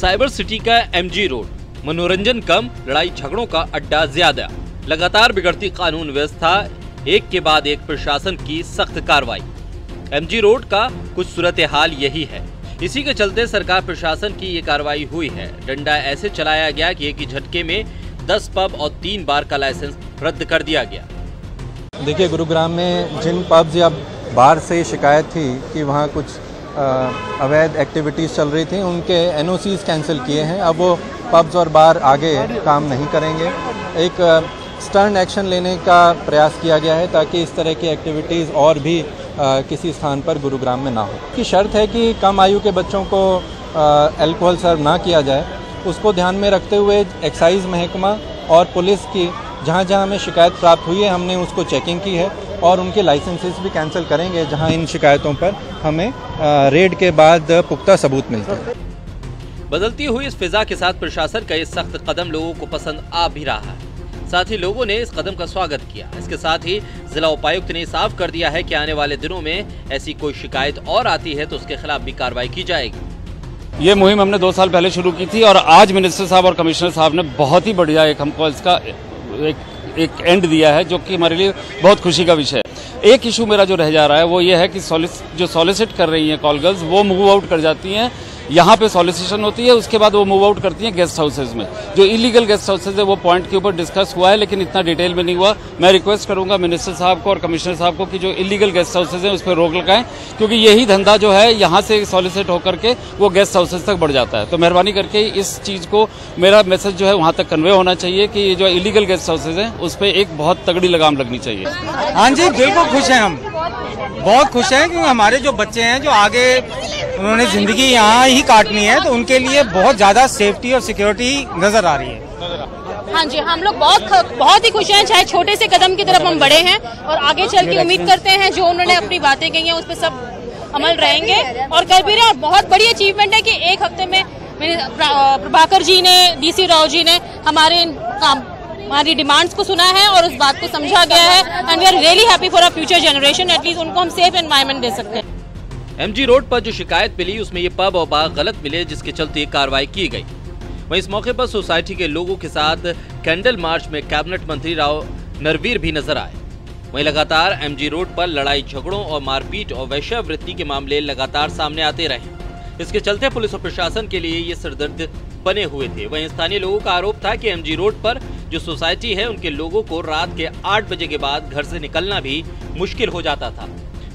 Cyber city का MG road. मनोरंजन कम, लड़ाई झगड़ों का अड्डा ज़्यादा। लगातार बिगड़ती कानून व्यवस्था, एक के बाद एक प्रशासन की सख्त कार्रवाई। एमजी रोड का कुछ सूरत हाल यही है। इसी के चलते सरकार प्रशासन की ये कार्रवाई हुई है। डंडा ऐसे चलाया गया कि एक ही झटके में 10 पब और तीन बार का लाइसेंस रद्द कर दिया गया। देखिए, गुरुग्राम में जिन पब्स या बार से शिकायत थी कि वहाँ कुछ अवैध एक्टिविटीज़ चल रही थी उनके एन कैंसिल किए हैं। अब वो पब्स और बार आगे काम नहीं करेंगे। एक स्टर्न एक्शन लेने का प्रयास किया गया है ताकि इस तरह की एक्टिविटीज़ और भी अ, किसी स्थान पर गुरुग्राम में ना हो। की शर्त है कि कम आयु के बच्चों को अल्कोहल सर्व ना किया जाए। उसको ध्यान में रखते हुए एक्साइज महकमा और पुलिस की जहाँ जहाँ हमें शिकायत प्राप्त हुई है हमने उसको चेकिंग की है और उनके लाइसेंसेस भी कैंसिल करेंगे जहाँ इन शिकायतों पर हमें रेड के बाद पुख्ता सबूत मिलते हैं। बदलती हुई इस फिजा के साथ प्रशासन का ये सख्त कदम लोगों को पसंद आ भी रहा है। साथ ही लोगों ने इस कदम का स्वागत किया। इसके साथ ही जिला उपायुक्त ने साफ़ कर दिया है कि आने वाले दिनों में ऐसी कोई शिकायत और आती है तो उसके खिलाफ भी कार्रवाई की जाएगी। ये मुहिम हमने दो साल पहले शुरू की थी और आज मिनिस्टर साहब और कमिश्नर साहब ने बहुत ही बढ़िया एक हमको इसका एक एक एंड दिया है जो कि हमारे लिए बहुत खुशी का विषय है। एक इशू मेरा जो रह जा रहा है वो ये है कि सॉलिस जो सॉलिसिट कर रही हैं कॉल गर्ल्स वो मूव आउट कर जाती हैं। यहाँ पे सॉलिसिटेशन होती है, उसके बाद वो मूव आउट करती हैं गेस्ट हाउसेज में। जो इलीगल गेस्ट हाउसेज है, वो पॉइंट के ऊपर डिस्कस हुआ है, लेकिन इतना डिटेल में नहीं हुआ। मैं रिक्वेस्ट करूँगा मिनिस्टर साहब को और कमिश्नर साहब को कि जो इलीगल गेस्ट हाउसेज हैं, उस पर रोक लगाएँ, क्योंकि यही धंधा जो है, यहाँ से सॉलिसिट होकर के वो गेस्ट हाउसेज तक बढ़ जाता है। तो मेहरबानी करके इस चीज़ को, मेरा मैसेज जो है, वहाँ तक कन्वे होना चाहिए कि जो इलीगल गेस्ट हाउसेज हैं, उस पर एक बहुत तगड़ी लगाम लगनी चाहिए। हाँ जी, बिल्कुल खुश हैं हम। बहुत खुश हैं क्योंकि हमारे जो बच्चे हैं, जो आगे उन्होंने ज़िंदगी यहाँ ही काटनी है तो उनके लिए बहुत ज़्यादा सेफ्टी और सिक्योरिटी नज़र आ रही है। हाँ जी, हम लोग बहुत बहुत ही खुश हैं, चाहे छोटे से कदम की तरफ़ हम बढ़े हैं और आगे चल के उम्मीद करते हैं, जो उन्होंने अपनी बातें कही हैं, उस पर सब अमल रहेंगे। और कर भी रहे और बहुत बड़ी अचीवमेंट है कि एक हफ़्ते में प्रभाकर जी ने डीसी राव जी ने हमारे काम हमारी डिमांड्स को सुना है और उस बात को समझा गया है and we are really happy for a future generation at least उनको हम सेफ़ एनवायरमेंट दे सकते हैं। एमजी रोड पर जो शिकायत मिली, उसमें ये पब और बार गलत मिले, जिसके चलते कार्रवाई की गई। वहीं इस मौके पर सोसाइटी के लोगों के साथ कैंडल मार्च में कैबिनेट मंत्री राव नरवीर भी नज़र आए। वहीं लगातार एमजी रोड पर लड़ाई झगड़ों और मारपीट और वैश्यावृत्ति के मामले लगातार सामने आते रहे। इसके चलते पुलिस और प्रशासन के लिए ये सिरदर्द बने हुए थे। वहीं स्थानीय लोगों का आरोप था कि एमजी रोड पर जो सोसाइटी है, उनके लोगों को रात के आठ बजे के बाद घर से निकलना भी मुश्किल हो जाता था।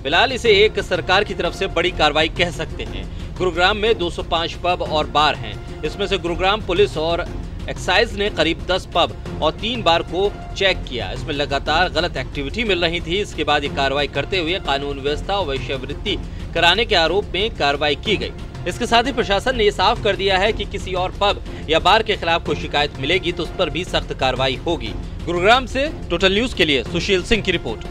फ़िलहाल इसे एक सरकार की तरफ़ से बड़ी कार्रवाई कह सकते हैं। गुरुग्राम में 205 पब और बार हैं। इसमें से गुरुग्राम पुलिस और एक्साइज ने करीब 10 पब और तीन बार को चेक किया। इसमें लगातार गलत एक्टिविटी मिल रही थी। इसके बाद ये कार्रवाई करते हुए कानून व्यवस्था और वैश्यवृत्ति कराने के आरोप में कार्रवाई की गई। इसके साथ ही प्रशासन ने ये साफ़ कर दिया है कि किसी और पब या बार के खिलाफ कोई शिकायत मिलेगी तो उस पर भी सख्त कार्रवाई होगी। गुरुग्राम से टोटल न्यूज़ के लिए सुशील सिंह की रिपोर्ट।